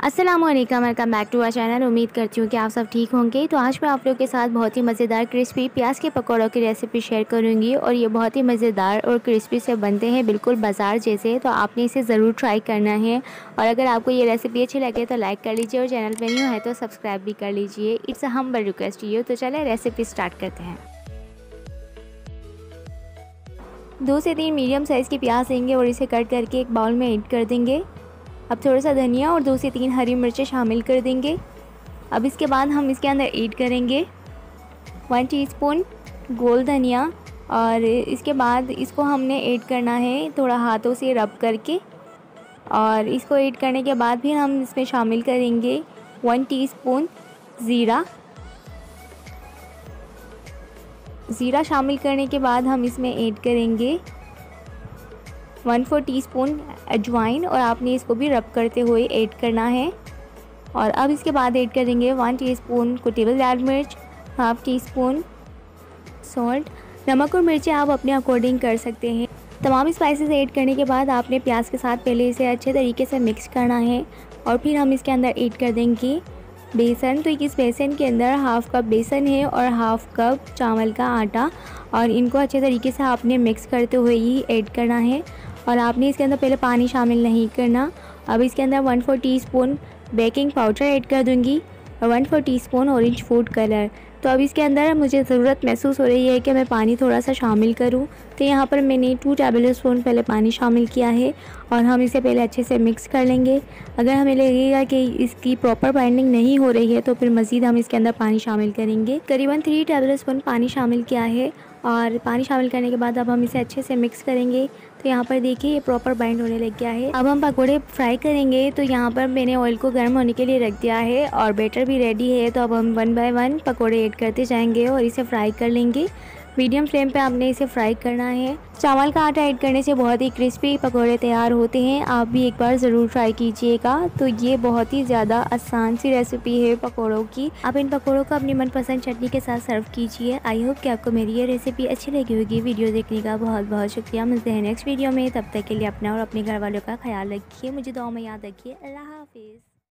Aslam welcome back to our channel उम्मीद करती हूँ कि आप सब ठीक होंगे। तो आज मैं आप लोगों के साथ बहुत ही मज़ेदार क्रिस्पी प्याज के पकौड़ों की रेसिपी शेयर करूँगी और ये बहुत ही मज़ेदार और क्रिस्पी से बनते हैं, बिल्कुल बाज़ार जैसे। तो आपने इसे ज़रूर ट्राई करना है। और अगर आपको ये रेसिपी अच्छी लगे तो लाइक कर लीजिए और चैनल पर न्यू है तो सब्सक्राइब भी कर लीजिए। इट्स हम बड़ रिक्वेस्ट ये तो चले रेसिपी स्टार्ट करते हैं। दो से तीन मीडियम साइज़ की प्याज लेंगे और इसे कट करके एक बाउल में ऐड कर देंगे। अब थोड़ा सा धनिया और दो से तीन हरी मिर्चें शामिल कर देंगे। अब इसके बाद हम इसके अंदर ऐड करेंगे वन टीस्पून गोल धनिया और इसके बाद इसको हमने ऐड करना है थोड़ा हाथों से रब करके। और इसको ऐड करने के बाद फिर हम इसमें शामिल करेंगे वन टीस्पून ज़ीरा। ज़ीरा शामिल करने के बाद हम इसमें ऐड करेंगे वन फोर टी स्पून अजवाइन और आपने इसको भी रब करते हुए ऐड करना है। और अब इसके बाद ऐड करेंगे वन टी टीस्पून कुटेबल लाल मिर्च, हाफ़ टी स्पून सॉल्ट नमक और मिर्चें आप अपने अकॉर्डिंग कर सकते हैं। तमाम स्पाइसेस ऐड करने के बाद आपने प्याज के साथ पहले इसे अच्छे तरीके से मिक्स करना है और फिर हम इसके अंदर ऐड कर देंगे बेसन। तो इस बेसन के अंदर हाफ़ कप बेसन है और हाफ़ कप चावल का आटा और इनको अच्छे तरीके से आपने मिक्स करते हुए ही ऐड करना है। और आपने इसके अंदर पहले पानी शामिल नहीं करना। अब इसके अंदर one four teaspoon baking powder add कर दूँगी और one four teaspoon orange food colour. तो अब इसके अंदर मुझे ज़रूरत महसूस हो रही है कि मैं पानी थोड़ा सा शामिल करूँ। तो यहाँ पर मैंने टू टेबल स्पून पहले पानी शामिल किया है और हम इसे पहले अच्छे से मिक्स कर लेंगे। अगर हमें लगेगा कि इसकी प्रॉपर बाइंडिंग नहीं हो रही है तो फिर मज़ीद हम इसके अंदर पानी शामिल करेंगे। करीबन थ्री टेबल स्पून पानी शामिल किया है और पानी शामिल करने के बाद अब हम इसे अच्छे से मिक्स करेंगे। तो यहाँ पर देखिए, ये प्रॉपर बाइंड होने लग गया है। अब हम पकोड़े फ्राई करेंगे। तो यहाँ पर मैंने ऑयल को गर्म होने के लिए रख दिया है और बैटर भी रेडी है। तो अब हम वन बाय वन पकोड़े ऐड करते जाएँगे और इसे फ्राई कर लेंगे। मीडियम फ्लेम पे आपने इसे फ्राई करना है। चावल का आटा ऐड करने से बहुत ही क्रिस्पी पकौड़े तैयार होते हैं। आप भी एक बार ज़रूर ट्राई कीजिएगा। तो ये बहुत ही ज़्यादा आसान सी रेसिपी है पकौड़ों की। आप इन पकौड़ों को अपनी मनपसंद चटनी के साथ सर्व कीजिए। आई होप कि आपको मेरी ये रेसिपी अच्छी लगी होगी। वीडियो देखने का बहुत बहुत शुक्रिया। मिलते हैं नेक्स्ट वीडियो में। तब तक के लिए अपना और अपने घर वालों का ख्याल रखिए। मुझे दो में याद रखिए। अल्लाह हाफिज़।